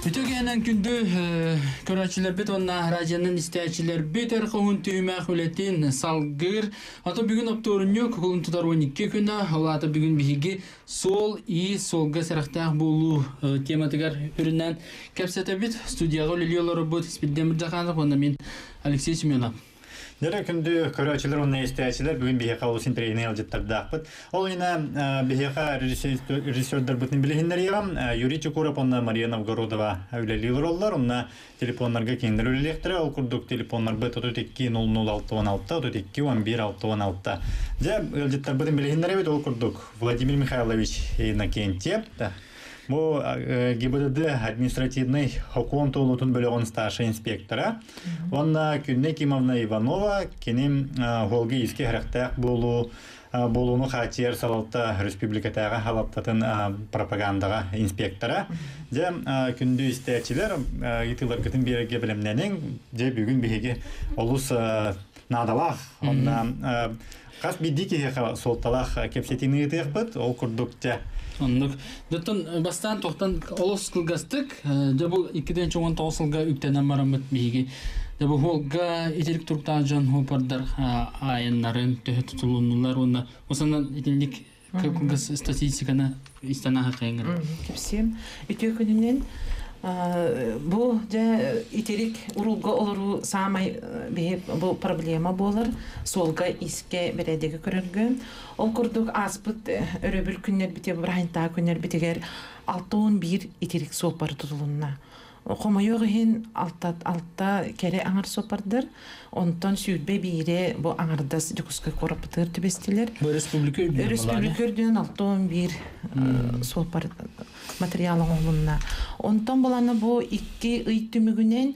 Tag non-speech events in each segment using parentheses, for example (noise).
Үтөгенен күндү көрәчилер бит онна радионын истәчилер бит эр кохун түймә хүлетин салгыр. Ата бүгүн опторуньо кулун тутар 12 күнә алата бүгүн биһиги сол и солга сарахтах болу тематыгар үрүннән кепсете бит студияга лилиолор бут спиддем жаканов онда мен Алексей Семенов. Нәре күнді көрәчілер, онна естәчілер, бүгін бейеқа олысын трейне алжыттардақпыт. Ол ина бейеқа режиссердар бұтын білігіндер еғам, Юрий Чукуров, онна Мария Новгородова әулелілер олар, онна телефонларға кеңдер өлелектірі, ол күрдік телефонлар бұт 32-00-616, 32-11-616. Жа, алжыттар бұтын білігіндер ебет, ол күрдік Владимир Михайлович Бу ГИБДД административный хокон толутун бөлөгөн старший инспектора. Онна Күнне Кимовна Иванова кеним холги иске характак болу болуну хатер салалта республикатага халаптатын пропагандага инспектора. Же күндү истечилер итилер кытын берге билемненин же бүгүн биһиги олус надалах. Онна кас бидики солталах кепсетини итекпит, ол курдукча Оннук. Даттан бастан тоқтан олос кылгастык. Жабу 2-ден чоңон тоосылга үктенен марамыт биги. Жабу холга итерик туруктан жан хопардар айыннарын төһө тутулуннулар онна. Осанан итинлик кылгас статистиканы истана хакыйыңыр. Кепсем. Күнүнен bu de iterik urulga oluru samay bihip bu problema bolar solga iske beredege körülgü ol kurduk aspıt öröbül künler бите brahanta künler biteger 6 bir iterik sol tutulunna Хомойоғы хин алта алта кере аңар сопардыр. Онтон сүйбе бире бу аңардас жүкүскө корапытыр түбестилер. Бу республика үрдүнөн Республика үрдүнөн алтон бир сопар материал оңолунна. Онтон боланы бу икки ый түмүгүнен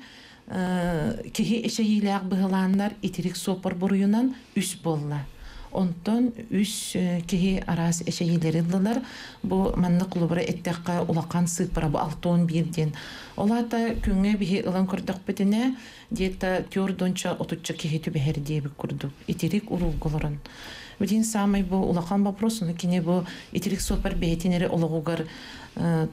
кихи эшейләк быһыланнар итерик сопар буруйунан үс болла. Онтон үс кихи арас эшейлери дылар. Бу манны клубра эттекка улакан сыпыра бу алтон бирден. Олата күңе бихи ылан көрдөх бетине диета тёрдонча отучча кихи түбәһәр диебик курдук. Итерик урулголорун. Бидин самай бу улахан вопросуну кине бу итерик сопар бехетинери ологугар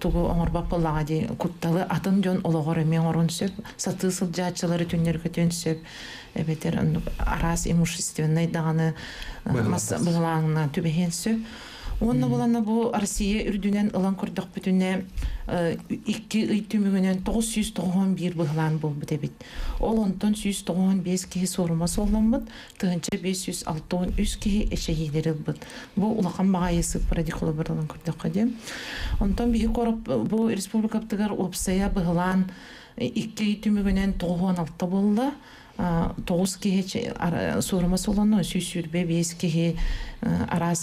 тугу оңорба пылагади кутталы атын жон ологор эме орун сөп саты сылжаачылары түннер көтөн сөп эбетер арас имущественный даганы быгылаңына түбехен сөп Онна булана бу Россия үрдүнен ылан көрдөх бүтүнө икки ый түмүгүнөн 991 быглан бол бит. Ол онтон 195 ки сорма солламыт, тынча 563 ки эшейлери бит. Бу улахан багайысы парадикулы берлан көрдөх кадем. Онтон бии корап бу республикаптыгар опсая быглан икки түмүгүнөн 96 болду тоғыз кеге сорыма солону сүйсүрбе бес кеге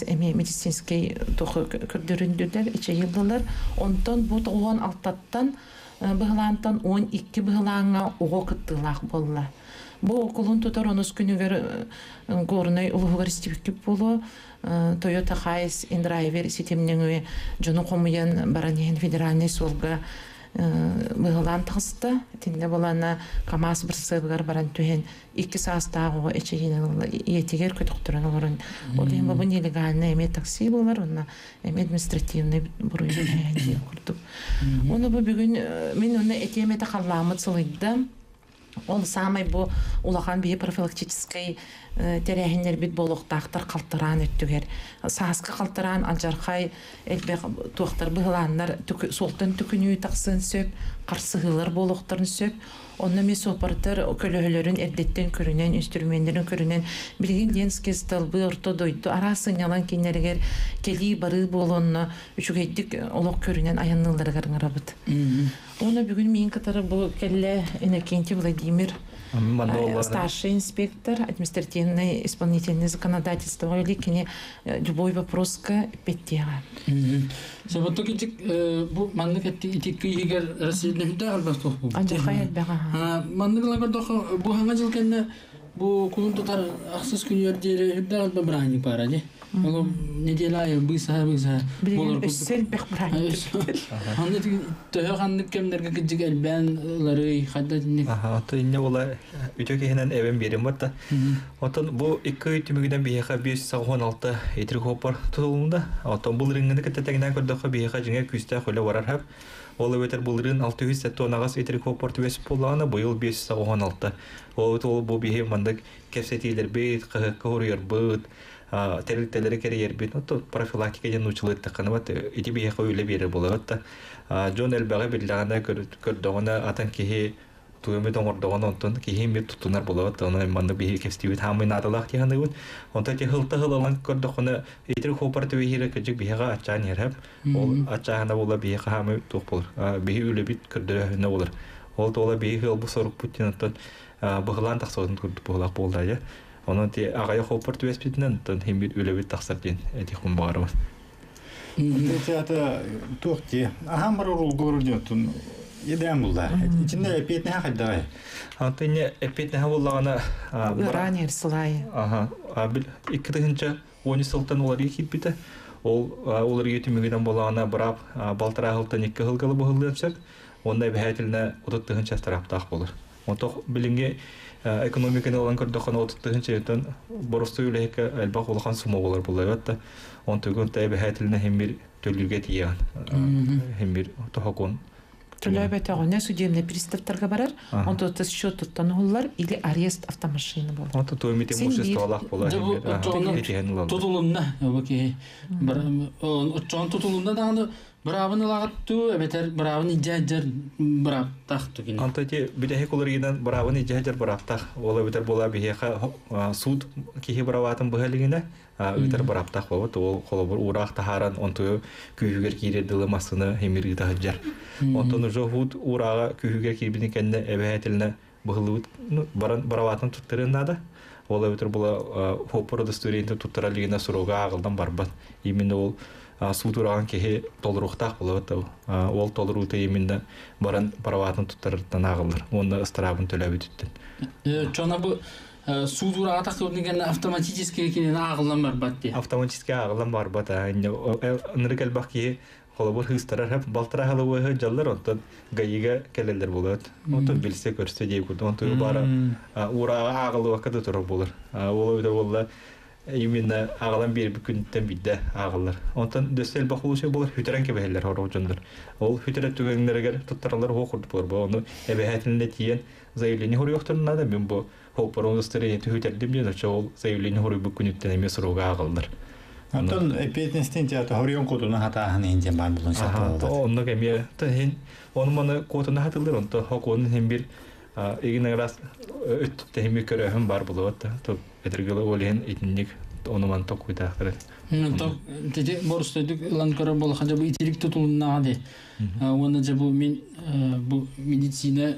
эме медицинский тохы көрдөрүндүлөр эче йылдылар. Онтон бу тоғон алтаттан быһылаантан он икки быһылааңа ого бу окулун онус күнүгөр болу Toyota Хайс Индрайвер жону баранен федеральный быһылаан тахыста тинне болана камас бір сыбыгар баран түһен. Икки саастаагы эчегин иетигер көтөктөрөн олорун ол эми бу нелегальный эме такси болар уна эме административный буруй (coughs) курдук. Ону бу бүгүн мен уну этемете халламыт сылыйда ол самый бу улахан бии профилактический терехинер бит болохтактар калтыран өттүгер сааска калтыран алжархай элбе туактар быһылааннар солтан түкүнүү таксын сөп карсыгылар болохторун сөп. онна ми сопартар көлөһөлөрүн эрдеттен көрүнен инструменттерин көрүнен билген денский столбы орто дойду арасын ялан кинерегер кели бары болонно үчүгейдик олок көрүнен аянныларыгар ыңарабыт оны бүгүн мен катары бу келле иннокентий владимир старший инспектор административный исполнительный законодательство или кене любой вопроска петтега. Себетто китик бу манны кетти итик кийгер расиднемде албастох бу. Анжахай бага. Манны дох бу ханга жыл кенне бу кулун тутар аксыз күнүөр дире үрдө алба брани пара. Ол неделя айы быса быса. Билеген өссен пек брайын. Аны төһө ханнык кемнерге киджиг элбән лары хадда динник. Аха, ото инне бола үтө кехенен эбен берем батта. Отон бу ике түмүгүдөн бияха 516 этир хопор тутулунда. Отон бул рингенде кеттегенен көрдөккө бияха жиңе күстә хөлө барар хап. Ол өтер бул рин 600 тоннагас этир хопор түбес булганы быйыл 516. Ол ол бу бие мандык кепсетилер бейт, кыһыр быт, терилтелери керейер бит. Ото профилактика ден учулыт таканы бат. Ити бияха үйле бере булат. Жон элбәгә билдәгәндә көрдөгөнә атын кихи туймы тоңордогон онтон кихим бир тутунар болот оны манды бихи кестибит хамы надалах тиһаны онта те хылта хылалан көрдөгөнә итер хопар төбе хире кежик биһага ачан ярап ол ачаһына була биһи хамы тук булыр биһи үле бит көрдөрөһүнә булыр ол тола биһи хыл бу сорук путин онтон быгылан таксатын күрдүк булак булда я Оны те агай хопар төбе спитнен тон хим бит үле бит таксар ден эти хум барыбыз Театр тухти. Ахам бар урул гордётун. Едем булда. Içinde epeytne хаддай. Антыне эпетне хавуллагана Ранер сылайы. Ага, а бил икки тыгынча оны сылтан олар екіп біті. Ол олар етімігіден болағана бірап балтыра хылтан икки хылгалы бұхылды өпсек, онда бәйтіліне отыт тыгынча стараптақ болыр. Онтоқ білінге экономиканы отыт тыгынча етін борысты үлейкі әлбақ олған сума болар болар өтті. Он түгін тәй бәйтіліне хембір төлілге тиян. Хембір тоқон Төлөбөтө огоне судебный приставтарга барар. Ага. Онто тыс счет туттануулар или арест болот. Тоймите Син имущество тутулунна дагы бравын лагатту эбетер бравын иджаджар брав тахту кин. Анта те бидеһе куларыгынан барабын иҗәҗәр бараптах. Ола битер була биһеха суд кихи бараватын быһалыгына. Үтер бараптах бабы ол холобур урак тахаран онту күйүгер кире дылы масыны хемири таһаҗар. Онтон жохут урага күйүгер кирбини кенне эбәһәтилне быһылыбыт баран бараватын туттырында Ола битер була хопор удостоверение туттыралыгына сурога агылдан барбат. Именно ол суд ураган кеһи толруктах булат. Ол толрута именно баран бараватын туттырдан агылыр. Онда ыстырабын төлөбүт үттен. Чона бу судура атак кылдыган автоматически кинен агылдан бар батти. Автоматически агылдан барбат. Нырыкел баки холобор хыстарар хеп балтыра халыбы жаллар онтон гайыга келелер булат. Онтон билсе көрсө дей курду. Онтон бара урага агылы вакыты турар булыр. Ол өйдө болла именно агалан бир күнтен бидде агылыр. Онтон дөсел бакылышы булыр хүтерен кебелер хорожондор. Ол хүтере түгенлерге туттаралар хокурд булыр. Бу оны эбехетинде тиен заявление хорыктын нада мен бу хопорон стыры хүтердим ден ол заявление хоры бу күнтен эмес рога агылдыр. Антон епейтнестен театр хорион кодуна хатаһын инде бар булун Ага, то сатылды. онно кеме тен оны маны котуна хатылдыр онто хокон hem bir эгин раз өттү hem bir көрөһүм бар булат то эдергеле олен итинник оны ман токуйда кыры. Так, теде борстойдук лан көрө бол хажа бу итилик тутулунна ади. Оны же бу мен бу медицина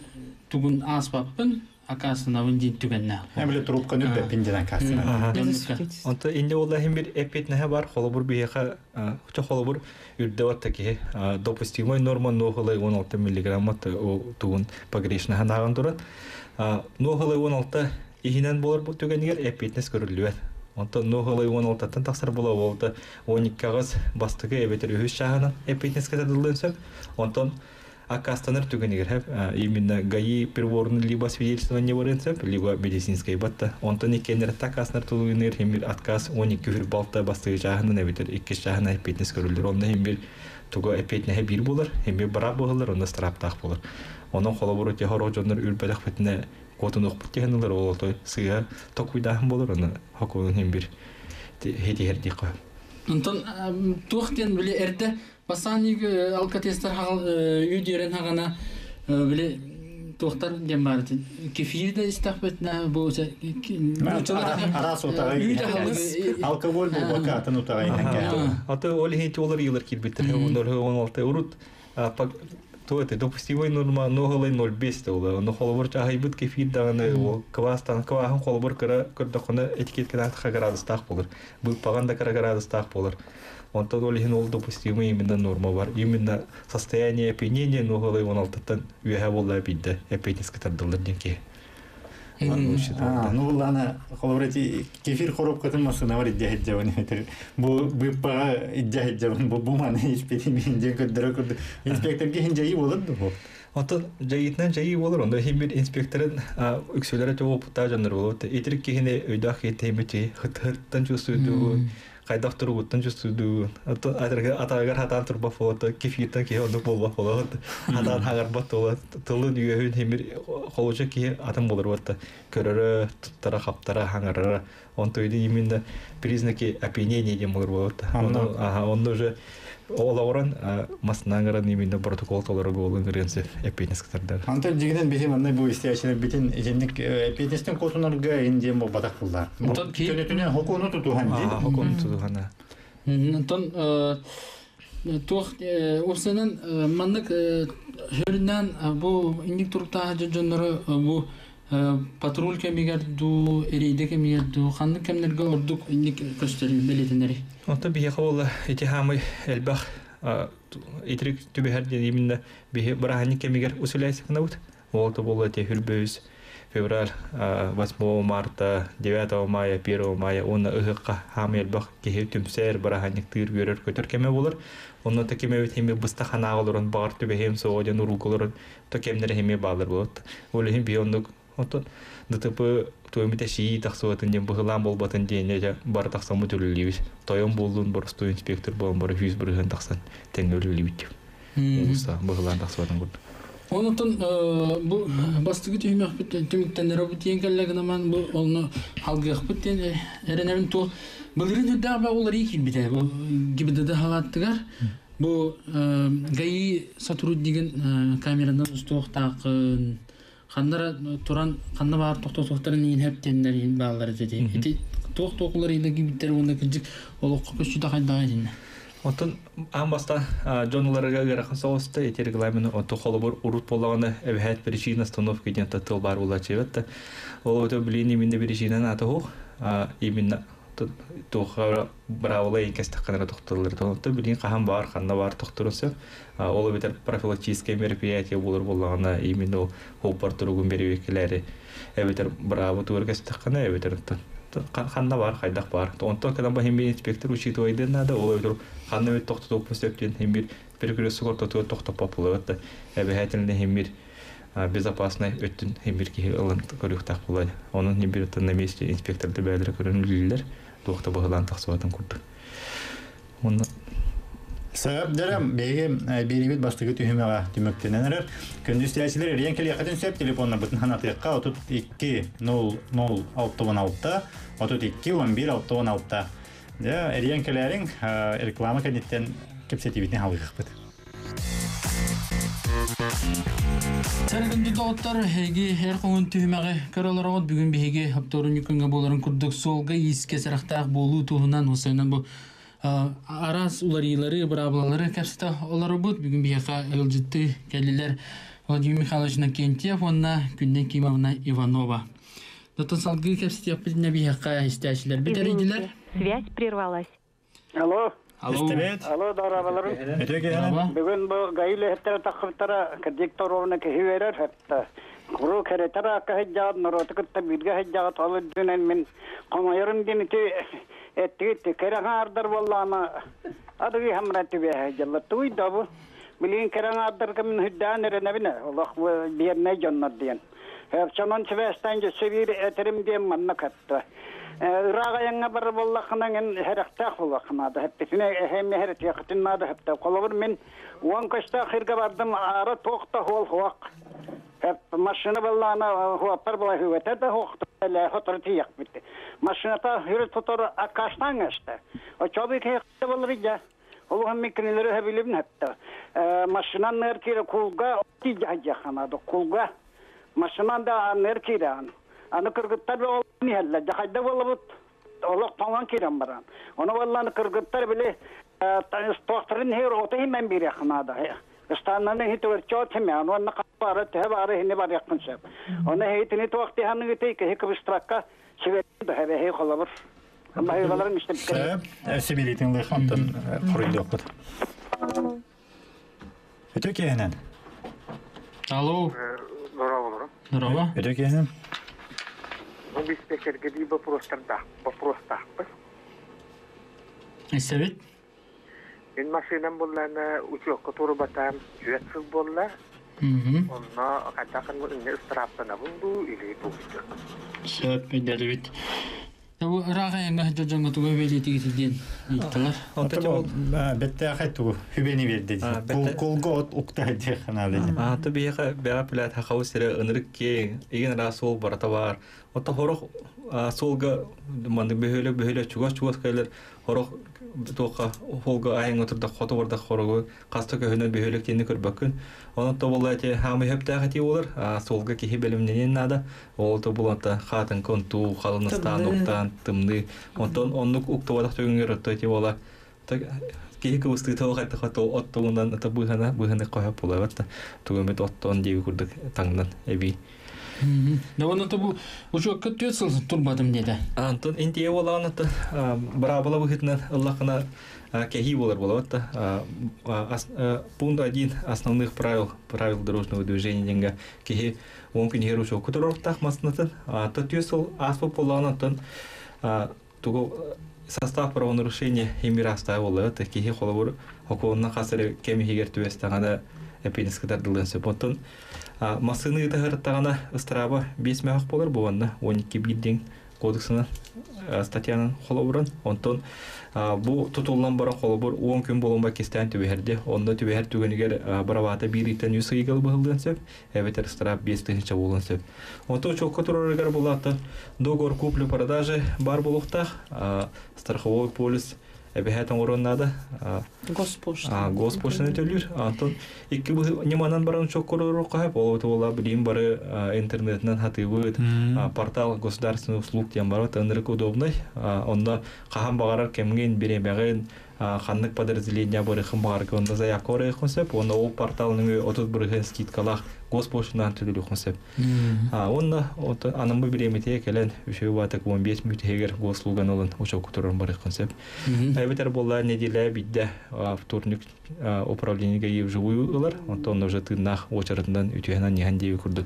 тугун аспаппын акасына винди түгенне. Hem трубка нүбе пинденен кастына. Онто инде ола hem bir эпет нәһә бар холобур бияха чо холобур үрдә ватта ки допустимой норма нохылы 16 миллиграмм о тугун погрешна ханаган турат. Нохылы 16 ихинен болар бу түгенигер эпетнес көрүлүөр. Онто нохылы 16-тан тақсыр бола болды 12 кагыз бастыгы эбетер үһүс шаханан эпетнес катадылдынсак. Онтон Акастанер түгенигер хэп именно ГАИ перворный либо свидетельствование варенцеп, либо медицинская батта. Онтон икенер такаснер тулугенер хемир отказ 12 күр балта бастыгы жахынан эбетер 2 жахана эпетнес көрүлөр. Онда хемир туга эпетне бир булар, хемир бара булар, онда страптак булар. Онон холобуру те хорожоннор үрбедак бетне котун окпут дегенлер ол той сыга токуйдахан болор, оны хокунун хемир хети херди кой. Онтон тухтен биле эрде басаник алкатестер хагал үйдерен хагана биле тухтар дем бар. Кефир да истахбетна бу Арас утагай. Алкоголь бу бака атын инен. Аты ол хети олар кирбиттер, онор 16 урут. То это допустимой норма 0.05 тола. Но холбор чахайбыт кефир даганы ол квастан квахан холбор кыра кырдакына этикеткена атка градустак болор. Бу паганда кара ол хин ол допустимый именно норма бар. Именно состояние опьянения 0.16-тан үһә болла бидде. Эпенис. А, ну лана холоврати кефир коробка тымасы на варит дяхет жабын этер. Бу быппага иддяхет жабын бу буманы испетимин ден көддөрө көрдү. Инспекторге хин жайы болот бу. Онтон жайытынан жайы болыр, онда хим бир инспекторын үксөлөрө жоо пута жандар болот. Этерик кехине өйдөх етемити хыт-хыттан чувствуйду. Кайдах туругуттан чувствуйду. Ото атырга атагар хатан турба фото кефиртан ке онда болба болот. Хатан хагар батола. Тылы дүйөһүн химир холуча ки атам болор батта. Көрөрө туттара хаптара хаңарара. Онтойду именно признаки опьянения дем болор болот. Ага онда уже олауран маснаңаран именно протокол толары голын гренсе эпинес катардар. Антон жигинен бихим андай бу истиячилер битин эженник эпидестен котунарга индиен бу батак кылдар. Онтон ки- Төнөтүнө хокуну тутухан ди. Ага, хокон тудухана. Онтон туох урсанан маннык хөрүнөн бу индик туруктаа жоннору бу патруль кемигер ду эрейде кемигер ду ханны кемнерге ордук индик көстөрү белетенери. Онта бие хавала эти хамы элбах итрик түбәһәр дә именно бие барахани кемигер усуляйсы кына бут. Волта болла те хүрбөз февраль 8 марта 9 мая 1 мая оны ыгыкка хам элбах кеһе түмсәр барахани тыр görөр көтөр кеме булыр. Онны та кеме бит хеме быста хана алырын бар түбәһем сооден урукулыр та кемнер хеме балыр булат. Олы хем биондук Онтон ДТП туемите шии тахсуатын ден быһылаан болбатын диэне жа бар тахсамы төлөлүбүз. Тойон болдун борсту инспектор болон бары физ бырыгын тахсан теңөлүлүбүт. Уса быһылаан тахсуатын гурд. Онутун бу бастыгы түймөк бит түмүктенер бу тиен келлеген аман бу олну халгык бит эренерин ту былырын үдда ба олар икин бит бу гибде да халаттыгар бу гаи сотруднигин камерадан устуктакын хандара туран ханна бар токто токтарын ин хептеннер ин баалары деди ити ток токлар иде гибиттер онда кижик олокко көчүдө кайдага дин Онтон амбаста жонларга гарахан соосты эти регламент онто холобор урут полаганы эвхат причина остановки ден татыл бар ула чебетта. Ол өтө билини минде причина аты хо именно туха бравла икест канара тохтолар тонто билин кахан бар ханна бар тохторысы ол бетер профилактическое мероприятие булар болагана именно хопар тургун беребекелери эбетер браво тургест кана эбетер ханна бар хайдак бар онто кадан ба хемби инспектор учитывайды надо ол өтөр ханна бет тохто топ сөптен хембир перекресток орто тур тохто популат эбехетилне хембир безопасный өттүн. Хембир ки ылын көрүктак булат онун хембир на месте инспекторды бәдер көрүнүлүлөр туохта бахылан тахсыбатын курдук онда Сәбәп дәрәм беге беребит бастыгы түһүмәгә түмөктенәнәр. Көндүз тәҗиләр рен келе сөп телефонна бутын ханатыкка отут 2 0 0 616 отут 2 11 616. Да, рен келәрин реклама халык бит. Сәргенде доктор хеги хер коңун түймәге көрөлөрөгөт бүгүн биһиге хапторун юкөнгө боларын курдук солга иске сарахтаак болуу туһунан усайнан бу арас уларыйлары браблалары кәпсіті олары бұд бүгін бияқа ылжытты кәлілер Владимир Михайлович Накентьев, онна Күннен Кимовна Иванова. Дотон салгы кәпсіті яппытына бияқа истәшілер бітәрейділер. Связь прервалась. Алло, Алло. Эстебет. алло, дарабаларым. Өтөге Merhaba. Бүгін бұл гайлы хеттер тақыптара дикторовны кехи верер хетті. Құру керетара ака хеджағат, нұроты күтті бірге хеджағат, олы дүнен мен қомайырым денеті әттігітті кереға ардар болланы. Адығы хамраты бе хеджалар. Туй дабы. Билин кереға ардар кемін хүддан еренебіне. Олақ берне жоннар дейін. Хепчанон чевестен жөсі бір әтерім дейін манна катты. Ырага яңа бар боллахынан ен херактак боллахнада. Хеппесине хемме херет якытыннада хепте. Колобыр мен уан кашта хирга бардым ара токта хол хуак. Хеп машина боллана хуапар бола хувете да хокта ле хотор тияк битти. Машината хир тотор акаштан ашта. О чоби ке болыр я. Ол һәм микнеләре һәбилебен хәтта. Машинан. Машинан да неркиран. Аны кыргыттар бе ол ни хәллә җахайда булып олық таңан кирен баран. Оны валланы кыргыттар биле тохтарын хер оты мен бир яхнада. Станнан хит вер чот хем аны аны капары те бары хине бар якын. Оны ханы гите ке бистракка хе холабыр. Иштеп кер. Алло. Здорово. Здорово. Өтөге әнен. Диспетчерге вопростарда вопростахпыз Эсебет. мен машинам боллана учокка туру батам жүйетсіз болла Мгм. онно кадакын инне страптана бунду или бухичо Сөп эдербит. Табу рага янга жожонго туга белети гитиден. Итталар. Онта жол бетте ахайту хүбени берди А, бетте- колго от укта ди ханале Аты бияқа бяға піләт хақау сірі ынырық ке, еген ра сол барата бар. Отта хорох солга манды бөхөлө бөхөлө чугас чугас кайлар хорох тоқа холга айын отырда хоты барда хорого каста көхөнө бөхөлөк тени көрбөккүн. Оны то болла те хамы хөптә хати олар, солга ки белемненен нада. Ол то булата хатын конту халыныстан уктан тымны. Онтон оннук уктавадак төгөнгөр отто те бола. Так киһи кыбысты тоо хатта хато оттогундан ата быхана быхана коя пулаватта тугумет оттон диби курдук таңдан эби Да оны табу учок көтөсөл турбадым деди. антон интие болаган ата барабала быхытнан ыллакына кехи болар болаватта пункт один основных правил правил дорожного движения деньга. Кехи он күн херу шо кутурортах маснатын ата тюсел аспа полаган тугу состав правонарушения эмираста болаватта кехи холобур окуонна хасыры кеми хигер түвестагана эпинискатар дылын сөпотун масыны тахырттагана ыстыраба бес мәхак болар буанна 12 билдин кодексына статьянын холобуран онтон бу тутуллан бара холобур 10 күн болонба кестен түбәһәрде онда түбәһәр түгенигер барабата бир итен юсы игел быһылдан сөп эветер ыстырап бес тыгынча болон сөп. Онто чокко турарыгар булата договор купли продажи бар болуктах страховой полис эбеһәтен ороннада Госпошта. А, госпошта төлүр. Антон икки бу неманан баран чоккорор кайып, ол тола билим бары интернетнен хатыбыт, а, портал государственных услуг тем бар, тынрык удобный. А, Онда кахан багарар кемген беребеген ханнык подразделения бары хым багар онда за якоры концеп, онда ол порталның 30 бирген скидкалах госпоштадан төлүлү концеп. А, онда от анын бу биремете келен үшөө батык 15 мүт хегер гослуган олон очок кутуран бары концеп. Эбетер болла неделя бидде а, вторник управлениеге ев живую ылар, онтон уже тыннах очарытынан үтүһенан нихан деби курдук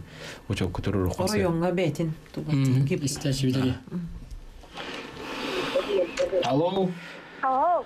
очок кутурur концеп. Оройонга бетин. тугатын кип. Алло. Алло,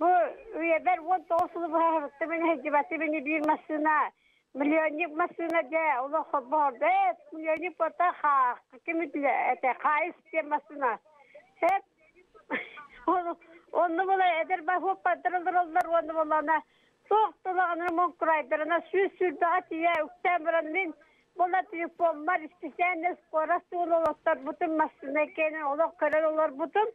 Bu üyeler o dostluğu bu hafta beni beni bir masına masına de ola haber de milyonluk pata ha kimitle ete kais diye masına hep (laughs) onu onu sürdü min olar bütün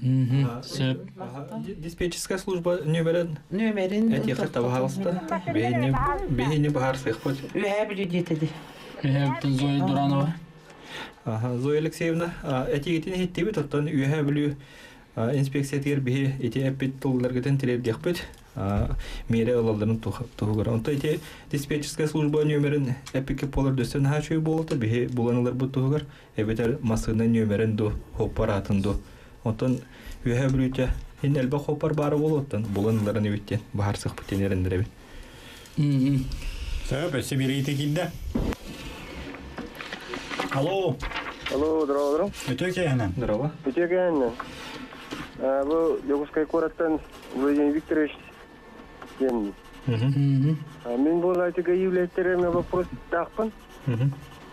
Сөп. Диспетчерская служба нөмерен Нөмерин. эти хата бахалста. Бейни бейни бахар сыхпат. Үһә биле жетеди. Эптен Зоя Дуранова. Ага, Зоя Алексеевна, эти гитин хиттеби тоттан үйе билүү инспекция тер бихи эти эпит тулларгытын тиреп дякпыт. Мере алаларын тугугара. Онто эти диспетчерская служба нөмерин эпике полар дөсен хачуй болот бихи буланалар бу тугугар. Эбетер масына нөмерин ду хоппаратын Ду. Онтон үйе билүүтэ Хин элбе хоппар бары болоттан буланаларын үттен бахар сыхпытен эрендиребит. сөп сибирийте килде алло Алло, здорово, здорово. өтөке ханам Здорово. Утеган. Бұл Йогускай кораттан Владимир Викторович ген. Мен бұл айтыға вопрос тақпын.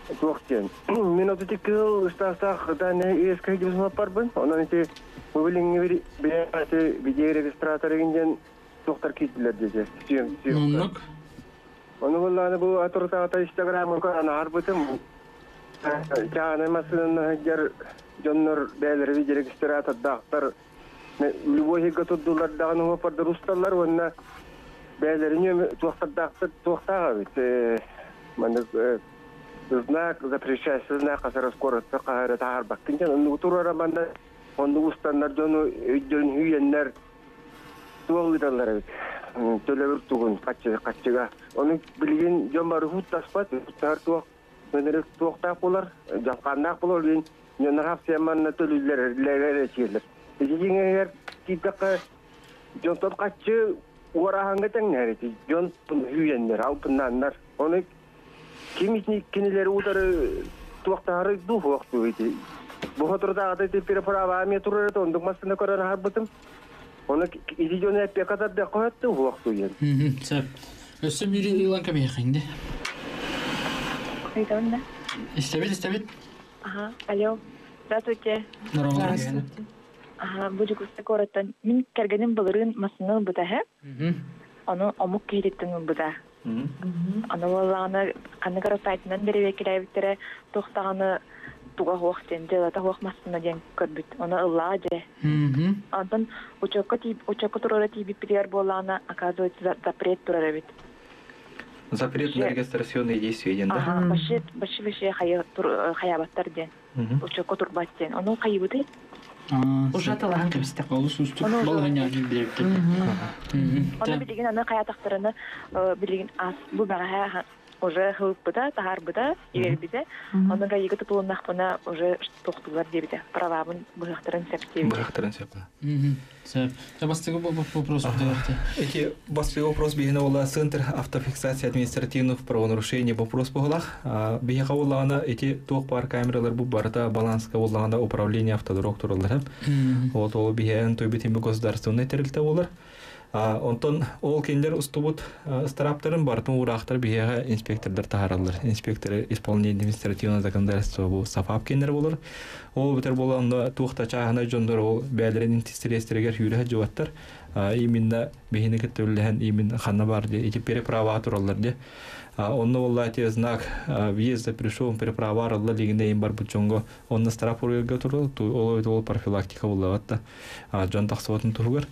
Тоқтен. (clears throat) Мен оты тек кыл ұстастақ даны ескі жүзіма парбын. Онан ете мобиліңі бері аты видео регистраторы генден тоқтар кетілер деді. Сүйем, сүйем. Нуннук. Onu bullаны бу атыртагата Instagram кана арбытым. Чаганы масын гер жоннор бәлер видерегистер атадактар. Любой готовдулар даганы хопарда русталлар онна бәлерин туактадактар туактага бит. Мана знак запрещается знак асара скоростта кахара тахар бит. төлөбүр тугун оны билген жон бары хут таспат тар туак менерек туактак болар жаккандак болор дейин ненарап семанна төлүлер легере чиерлер ижиңер китакка жонтон качы уараханга теңнери жон оны кимисни кинилери удары туактары ду вакту ити бу хотордагы температура ами турат ондук масына көрөн харбытым Оны изидёны эппе катар да коятты уакту ен. Мгм. Сәп. Өссө бири илан. Истебит, истебит. Ага, алло. Здравствуйте. Нормально. Ага. Мин кергеним омук быта. Аны валланы каны карасайтынан бери векилай биттере тохтаганы туга хуак ден делата хуак масына ден көрбүт. Оны ылла же. Мгм. Антон учокка тип учокка турара тиби пилер болана оказывается за- запрет. Запрет на регистрационные действия ден, да? Баши хая тур хаябаттар ден. Турбат? Аа, Уже сәп. аталаһын кебистер. Олус устук балганя билеп. Мгм. Оны Сәп. билеген аны ас бу бага уже хылып быта, тахар быта, игер бите. Оны га егет тулуннах бына уже тохтулар дебите. Правабын быхтарын. Мгм. Сәп. Я бастыгы вопрос. Эти басты вопрос бигена ола Центр автофиксации административных правонарушений вопрос поголах. Бигеха олана эти туох пар камералар бу барата баланска олана управление автодорог туралар. Вот ол биген той битим государственный терилте олар. Онтон ол кендер устубут стараптарын бартын урахтар бигега инспектордар тахаралар. Инспекторы исполнение административного законодательства бу сафап кендер болар. Ол битер боланда туохта чагына жондор ол бәлерин интистерестергер хүрә жуаттар. Именно бигене көтөлләһән именно ханна бар ди. Эти переправа туралар ди. Онны олла те знак въезда пришел переправа ралла лигинде им бар бучонго. Онны старап урга туру. Ол ол профилактика буллаватта. Жон таксыбатын туругар.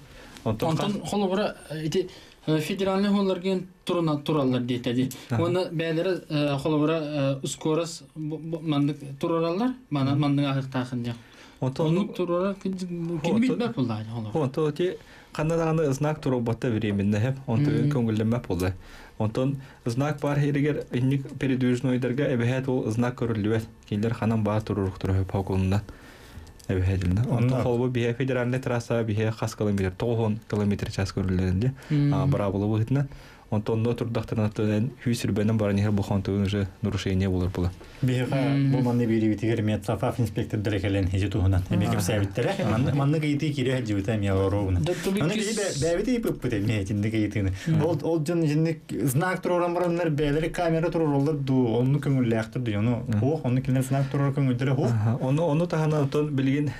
Онтон Антон холобра эти федеральный холларген турна тураллар дейтеди. Оны бәләре холобра ускорос мандык тураллар, мана мандык ахыртахын я. Онтон Оны турара ким билбе буллар холобра. Онто те канаданы знак туру бата временно хеп. Онто көңүлләмә булды. Онтон знак бар херегер инник передвижнойдерге эбехет ол знак көрүлүбет. Килер ханам бар турурук туру хеп окулунда. Эбехетилде. Онто холбу бие федеральный трасса бие хас километр 9 километр час көрүлгәнде. А бара булу бутна. Онтон Но турдактан аттан хүсүрбенен бар нехер бу хонтуын уже нарушение булыр була. Биһига бу манны бири битигер мет сафаф инспектор дерекелен хеже туһунан. Эмекем сәбиттере. Манны манны гыйти кире җүтә ми ороуна. Аны би бәбите ип пүтә ми тинде гыйтыны. Ол ол жон жинник знак туроран бараннар бәләре камера туророллар ду. Онны көңүлләктер ду. Оны хох онны килер знак турор көңүлдәре хох. Оны оны тахана онтон билген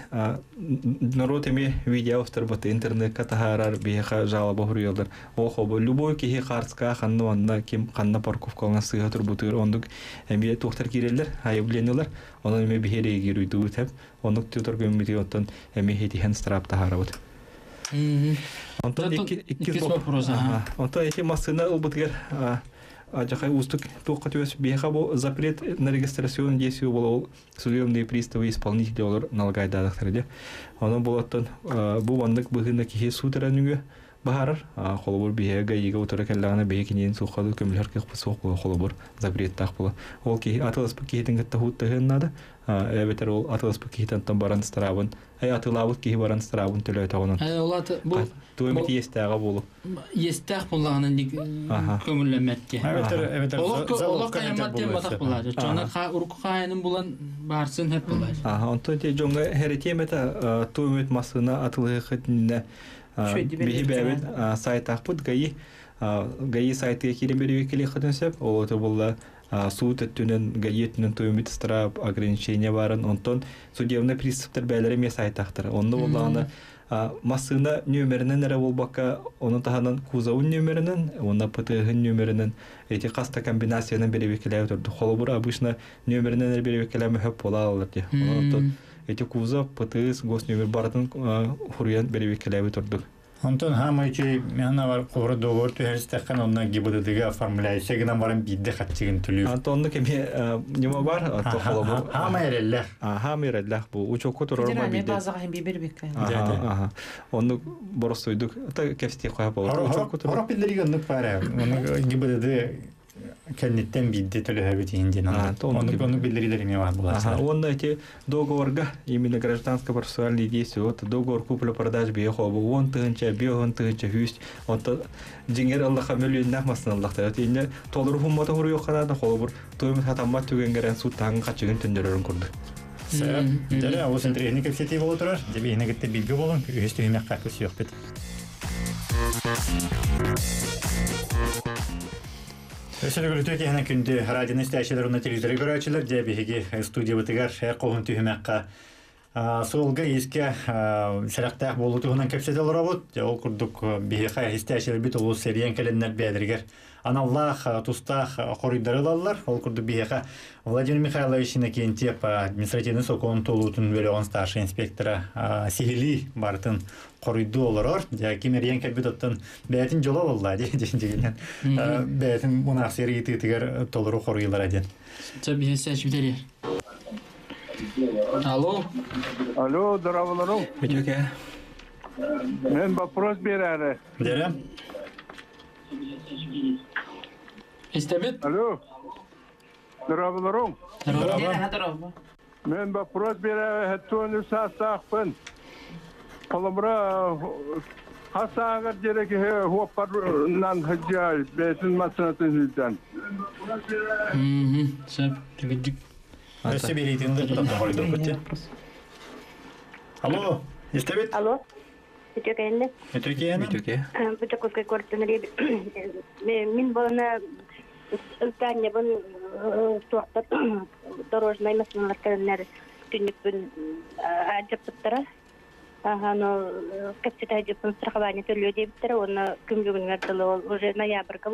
народ эми видео авторбаты интернет катахарар биха жалоба хуруялдар. Охо бу любой кихи харска ханны ванна ким ханна парковка на сыга турбутыр ондук эми тухтар киреллер хайыбленелер. Оны эми бихере гируйду теп. Ондук тутар көммити оттон эми хети хен страп тахарабыт. Онтон эти масына улбутгер Ажахай устук туққа төс биха бу запрет на регистрацию действию был судебные приставы исполнители олар налгай дадактырды. Оны болаттан бу вандык быгына кихи сутеранүгө бахарар холобур бие гайга утара келлагана бие кинен сухады көмөлөр кеп сук холобур запрет так була. Ол ки атылас пакетин гетта хуттагыннада эбетер ол атылас пакетин тан баран старабын. Ай атылабыт ки баран старабын төлөй тагынан. Э олаты бу Туемет естага болу. естах буллагын ник Аха. көмүлләмәткә. Әбетер әбетер. Олак олак каямат тем батак булар. Чана ха урку хаянын булан барсын хеп булар. Ага, онто те жонга херетемета туемет масына атылы хетинне Шөйді бихи берет, бәбит сайт ахпут гаи гаи сайты кирен бери келе хетенсеп ол ото булла а, суд өттүнен гаетүнен туймит страп ограничения барын онтон судебный приступтар бәлері мес айтақтыр онны болағына массына нөмерінен әрі болбаққа оны таханан кузовын нөмерінен оны птхын нөмерінен эти каста комбинациянын беребекелеу турду холобур обычно нөмерінен әрі беребекелеу хөп бола алыр де онтон эти кузов птс гос нөмер барын хуруян беребекелеу турдук Онтон хамайчы мяна бар кобра договор түһәрстәккән онна гибддыга оформляйся гына барам бидде хатчыгын түлү. Антонны кеме нема бар ато холобур Хама эрелләр. Ага мереллах бу учокко турар ма Федеральный биде базаға хем бибер бекка. Ага, ага. Онны боростойдук. Ата кефти кая бар. Учокко турар. Хорап билдерге оннук бара. Оны гибдды кеннеттен бидде төлөһөбүт инден. А, тону Оны гибдд. оны билдерилер ме бар Ага, булача. он эти договорга именно гражданско-процессуальные действия, вот договор купля-продаж биохобу, он тыгынча, биохон тыгынча, хүст, он то жиңер Аллаха мөлүннах масын Аллахта. Вот инде толур хуммата хуру йоккана холобур, тоймут хатаммат түгенгерен сут таңын качыгын төндөрөрүн курду. Сәп, дәле авыз интернетне кепсети болу турар. Дебе ине гитте билге болун, үстү химек какыс yok Сөйлөгөл төкеһенә күнде радионы стәшелер уны телевизоры көрәчелер дебиһиги студия бытыгар э, шәй ҡоһун төһмәккә Солга иске сәрәктә болу туһунан кепсете ларабут, ул курдук биһига истәчеләр бит ул сериен календар бәдергәр. Аналлах тустах коридорлар, ул курду биһига Владимир Михайлович Иннокентьев административный сокон толутун бөлөгөн старший инспектора Сихили бартын коройду олорор, жа кимерен кәбит оттан бәтин жола болла ди дигенен. Бәтин мунак сери тигер толору корыйлар аден. Tabii seç biteriyer. Alo. Алло, здраволарым. Битөкә. Мен вопрос берәре. Дере? İstebit. Алло. Здраволарым. Здорово. Мен вопрос берәре. Хәттуны састақпын. Колымра хасагар жерек хоппарнан хаджай бесин масынатын хүлдән. Hı hı. Sep. Тутап коройдор көтте. Алло, истебит? Алло. Үтөкәнде. Өтөкеяны? Битөкә. Бутаковской квартиры. Мин бана Таня бун туақта дорожный машиналар түннікпін ажаптыптыра. Ано кәпсет ажапын страхование төлөө дейбіттіра. Оны күн бүгін верділі ол уже ноябрьга.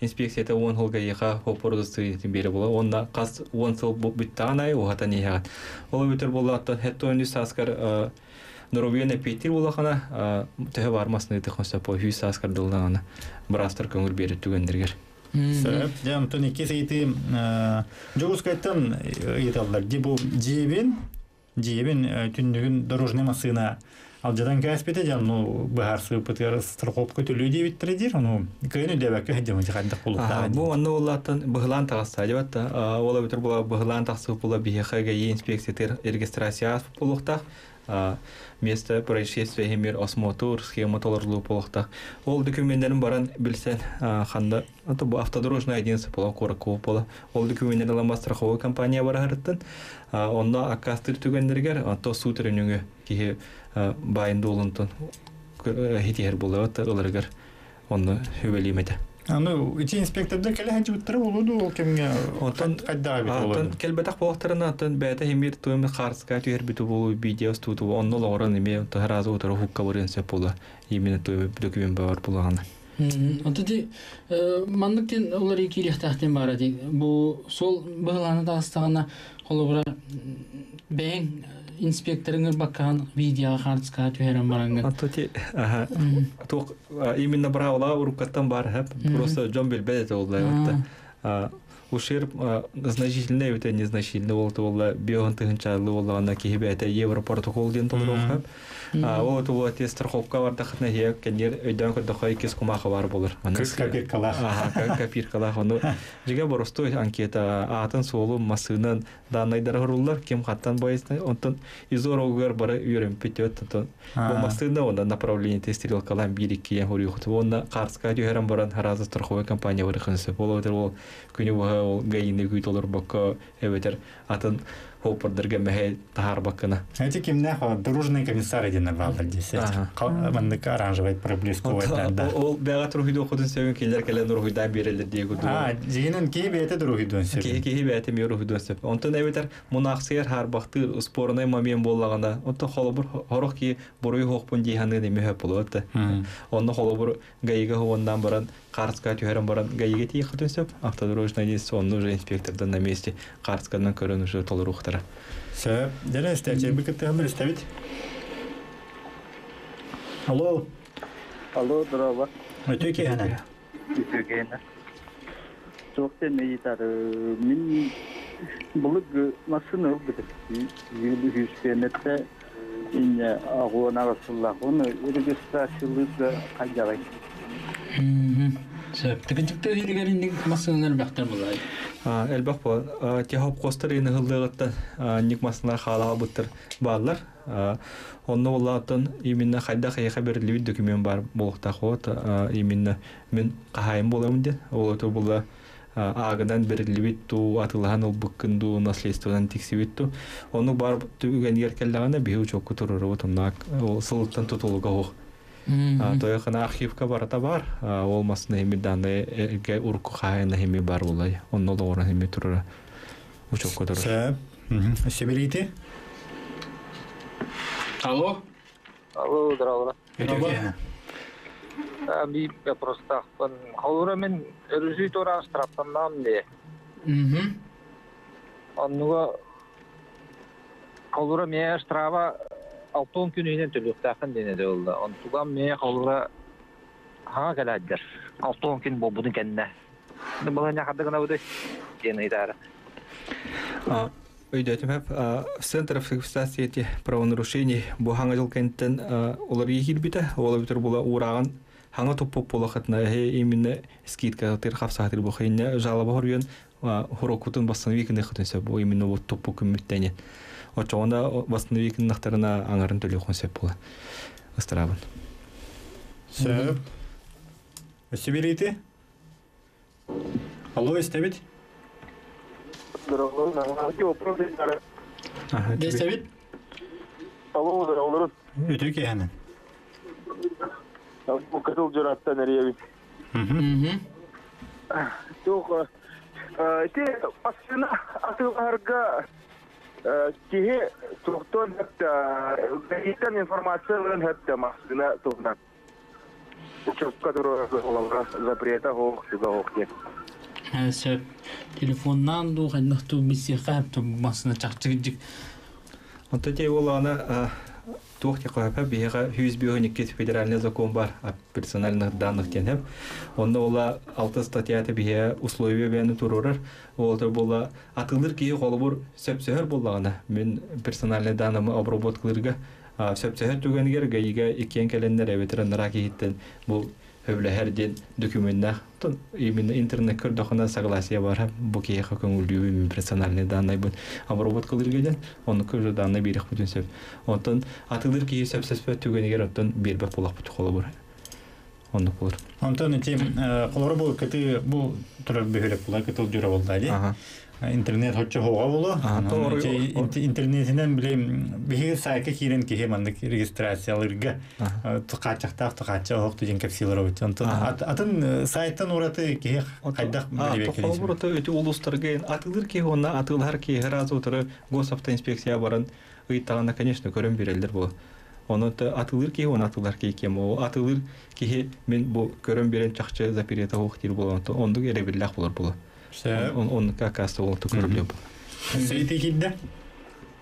инспекцияда он хол гаиха опор удостоверение бере бола. Онда кас он сыл биттанай ухата нехат. Ол битер бола то хетто уни саскар Норовиена Петир булахана төһө бармасны төхөсө по хүй саскар дылдагана барастар көңүл берет түгендергер. Сөп, де антон ики сейти жогус кайттан еталлар. Ди бу жебин, жебин түндүгүн дорожный машина алжадан кәспете жан ну бахар сыпытыр страховка төлөө дебиттер дир, ну кыйны дебек хәдем хаддак булып Бу анны уллаттан быгылан тагыста дебатта. Ола битер була быгылан тагысы була бихага инспекция регистрация булуктак. Место происшествия хемер осмотр схема толорлуу полукта ол документтерин баран билсен ханда ата бу автодорожный агентство пола кораков пола. Ол документтерин алама страховой компания барахарыттан онда акастыр түгендергер ато суу төрөнүңө кихи байынды олунтун хитиер бола ата ылыргар онны хөбелимете Аны ити инспектордар келе ханчы буттара болуду ол кемге Онтон кайда бит Атын болуду. келбетак болактарына атын бәте хемир туйм харска түйер биту болу видео стуту онно лоран эме таразы утары хукка борен сеп була именно туйм документ бар булагана Аты ди мандыктен олар iki рехтахтен бара ди. Бу сол холобра бәң инспекторыңыр баккан видео хартска түһәрен бараңга. Антоти аха. Тук именно браула уруккаттан бар хеп просто жон билбеде толдай отта ушерб а, значительный это незначительный ол тула бион тыгынчалы ол ана кихибете евро протокол ден а ол тула те страховка хе кенер өйдөн көрдө хай кес кумаха бар болор Кыз копиркалах. ага копиркалах оны жиге боросто анкета. Атын солу масынын данайдар хоруллар кем хаттан байсны онтон изорогер бара үйрен питет онтон. А. бу масына онда направление тестировал калам бирик кия хорюхт онда карска дюхерам баран хараза страховая компания вырыхынсы болотер ол күнү бага ол гайны күйтолор бакка эветер. Атын хоппардырга мехе тахар баккана Эти кимне хо дружный комиссар один нарвал здесь. Ага. Мандык оранжевый проблесковый да. ол бага турхуйду окудун себен келер келен урхуйдан берелер диегу А, зинен ки бете други дон Кеһи себе. кеһи бәте ми руху дөсөп. Онтон эбетер мунаксыр һәр бакты спорный момент боллаганда, онтон холобур хорох ки буруй хокпун диханы неме хөп болот. Онно холобур гайга хондан баран Карска тюрен баран гайга ти хатөсөп, автодорожный дис онно уже инспектордан на месте Карскадан көрөн уже деле стячи бы кыты хамыр ставить. Алло, Алло, здорово. өтө ки хана. Үтөгені. Жоқтен ейтары. Мен бұлық машина өбдік. Юлы хүшпенетті. Инне ағуына расыллах. Оны регистрациялығы қайдағай. Тикинчикте хилигерин булай. А ины хылдыгытта ник масына хала буттыр баалар. Онны улатын именно хайда хайха берилиби документ бар болукта хот именно мен кахайым болам де. Ол ото була агынан берилиби ту атылхан ол буккынду наследстводан тиксибит ту. Оны ол. Той хана архивка барата бар. Ол масына хеми даны эрге урку хайна хеми бар улай. Онно лора хеми турура. Учок кодор. Все. Сибирите? Алло. Алло, хана. Би просто ақпын. Қалура мен үрізүй тора штрафтаннам де. Мгм. Оннуга қалура мен алтон күнінен төлөктақын денеде олды. Онтуган мен қалура ха кәләддер. Алтон күн бұл бұдың кәнне. Бұл не қадығына бұды? Дені идары. Өйдәтім әп, Центр фиксации правонарушений бу хаңа жыл кенттен олар ехил биті, олар бітір була ураған хаңа топпоп бола қатына именно скидка тер хапсатыр бу хейне жалаба хорген хорокутун бассановикіне қытын бу именно вот топпо күмміттәне. Очоғында бассановикінің нақтарына аңарын төлі қонсеп бола. Ыстырабын. Все. Сибирите? Алло, идары. Деставит? Алло. Bu kızıl cüratta nereye bir? Мгм. Yok. Те aslında atılharga tuhton hatta behitan информация hatta masına tuhdan. Çok kadar olanlar запрета хох, сюда хох нет. Сөп. Телефоннан ду ханнахту миссиха ту масына чакчыгык. Онто те ол ана туохте койпа бига хүз бионикке федеральный закон бар о персональных данных тен Онда ола алты статьяты бия условия бәні турурар. Олда бола атылыр ки холбур сөпсөһөр боллагана. Мен персональный данными обработкаларга сөпсөһөр түгөнгер гайга икен келендер эветерен раки хиттен бу höble her den dokumentna тон именно интернет көрдөхөна согласие бар бу ки яха көңүлдүү мен персональный данный бу обработка кылырган оны көрө данный бирик бүтүн сөп онтон атылыр ки сөп сөп түгөнегер онтон бирбек булак бут холо бар онды булар Антон, ти колор бу кыты бу турар бөхөлөк була кыты жүрө болду ди. ага Интернет хоччо хога болу. А, тоору- Интернетинен билем биһи сайка кирен киһи мандык регистрацияларга тукачактак тукача хок туҗен капсиларович. Антон Ага. атын сайттан ураты киһи кайдак билебек Холбур ото өтө улустарга атылыр ки онна атылар ки раз утыры госавтоинспекция баран ыйтагана конечно көрөн берелдер бу Оны та атылыр ки он атылар ки кем о атылыр ки мен бу көрөн берен чакчы заперета хохтир болон то онду эре биллах болор бу Все. Он он как аста ол то Сейти кидде.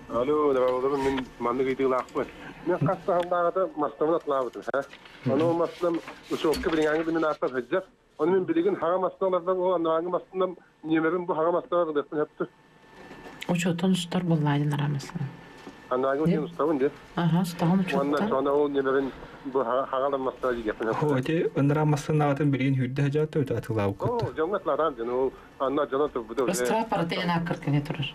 Алло, здорово, мен манды кыйты лақпы. Мен қастағандағыда мастамын атлабытын, ха? Оны мастам ұшоққа білген аңы мен. Оны мен білген хаға ол Учетон де ол бу хага мастага дигепин хепти Хоте ындыра массынагатын билин хүрдэ жааты өтө атылау о кытты. жаңгатларан жана ол анна жана тубуда Ыстра парты ена кыркыне турар.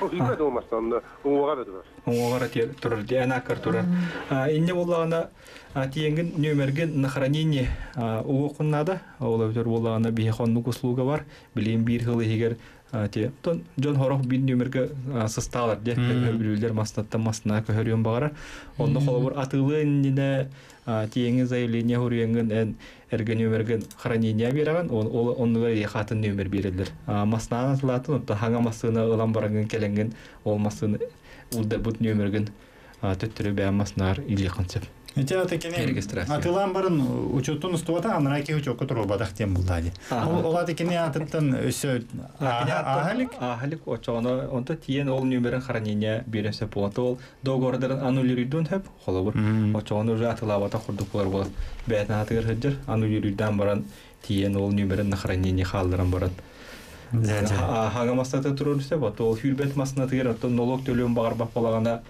о хилбет ол мастанда уга бедер Оңогара тер турар ди анакар турар. Инне боллагана тиеңгин нөмерген на хранение уокуннада ол өтөр боллагана бихоннук услуга бар. Бир хылы те жон хорох бин нөмерге сысталар де билүүлер маснаттан масна көһөрүн багара. Онда холбор атылын дине тиеңин заявление хүрүеңген эн эрген нөмерген хранение береген ол онуга хатын нөмер берилер. Маснаны атылатын отта хаңа масына ылан барагын келенген ол масыны улда бут нөмерген төттөрү бәм маснар или концепт. Эти аты кене Регистрация. атылан барын учетун устуата анара ки учок туру бадах тем булдади. Ол аты кене атыттан өсө ахалик Ахалик очоно онто тиен ол нөмерен хранение бересе болото ол договордарын аннулиридун хеп холобур. Очоно уже атылавата курдук болар болот. Бәтна атыгыр хыджыр аннулириддан баран тиен ол нөмерен на хранение халдыран баран. Хага мастата турурсе бот ол хүрбет масына тигер отто налог төлөм багар бак болаганда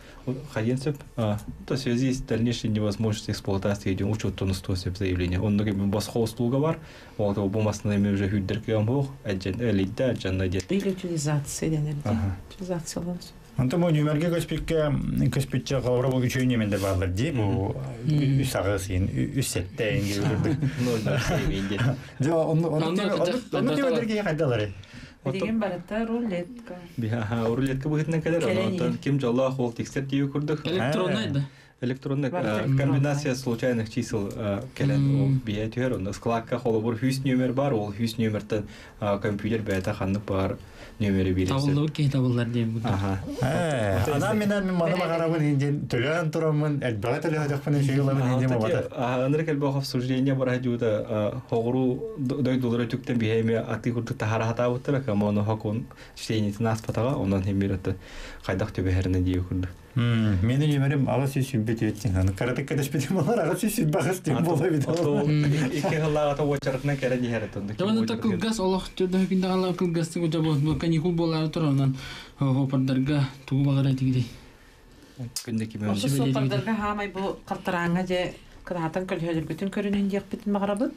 хаденсеп то в связи с дальнейшей невозможностью эксплуатации идем учетон устойсеп заявление. Он ноги басқа услуга бар. Вот ол бумасына эми уже хүрдер кем бу. Аджан элитте аджан найдет. Или утилизация денер. Ага. Утилизация болос. Онто мо нөмерге көспекке барлар ди бу үсагы син үсетте инге Ноль ноль семь инде. Жо он он Онда он немендерге кайдалар. Деген барата рулетка. Биха урулетке быгытна кадер. Келени. Онтон ким жолла хол текстер дию курдук. Электронный Электронный Бар- э, комбинация случайных чисел э, келен ол бия түйер. Онда складка холы бур хүс нөмер бар. Ол хүс нөмертен компьютер бәйта ханнык бар нөмері бересі. Табылды ки табылдар дейм бу. Ага. Ана менен мен мана багарабын инде төлөн турамын элбага төлөө жакпын шейлабын инде мабата. Аныр кәлбі обсуждение бар хажуда хоғыру дой доллары түктен бихеме аты күрдік тахара хата бұттыра кама оны хокун штейнетін аспатаға онан хемберетті қайдақ төбе дей күрдік. Менин нөмерим ага сүй сүббет өттен. Аны каратек кадешпетим болар ага сүй сүббагыс тем болой бит. Ике хыллаға та очарытына кәрі дехәрет онды. Табан та кылгас Аллах төдө кинде ала кылгас тыгы жабо бу каникул болар туран хопардарга тугу багара тигди. Күнде кеме Осы Осы сопардарға хамай бұл қыртыраңа же көрүнүн диэкпитин магарабыт.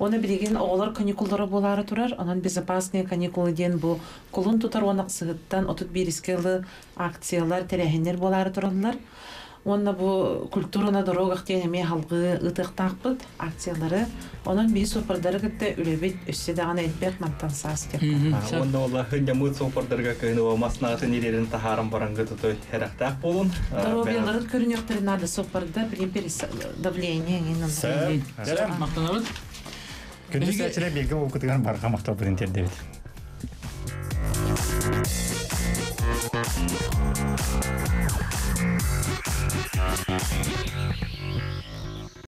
Оны билеген оғлар каникулдары болары турар, онан безопасные каникулы ден бу кулун тутар онак сыгыттан отут бирискелы акциялар, терехинер болары тураллар. Онна бу культурана дорогах тен эме халгы ытыктакпыт акциялары. Онан би сопардары кытта үлебит өссе даган элбек мантан саас деп. Онда олла хынja мыт сопардарға көйні ол маснағаты нелерін тахарым бараңғы тұтой херақтақ болын. Дорогаларын көрүнөктөр надо сопарда билим давление. Мактанабыз. Күндүз сәчиле белге окутуган барга мактап дебит.